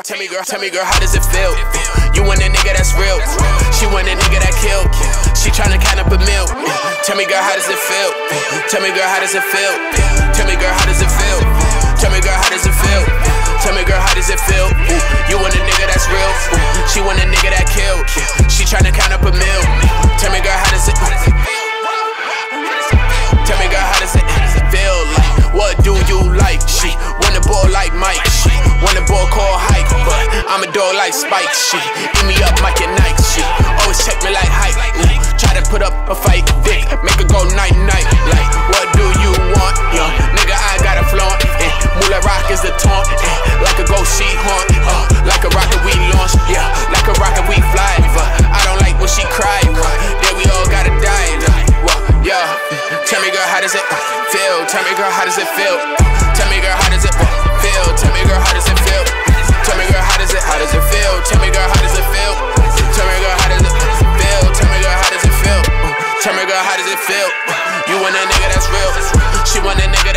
Tell me, girl, how does it feel? You want a nigga that's real. She want a nigga that kill. She tryna count up a meal. Tell me, girl, how does it feel? Tell me, girl, how does it feel? Tell me, girl, how does it feel? Tell me, girl, how does it feel? Tell me, girl, how does it feel? You want a nigga that's real. She want a nigga that kill. I'm a dog like Spike. She eat me up, Mike and Ike. She always check me like hype. Ooh, try to put up a fight, dick, make her go night night. Like, what do you want, young nigga? I got a flaunt. And Moolah Rock is the taunt. And like a ghost she haunt. Uh, like a rocket we launch. Yeah, like a rocket we fly. But I don't like when she cry. But then we all gotta die. Like, what? Yeah. Tell me, girl, how does it feel? Tell me, girl, how does it feel? want a nigga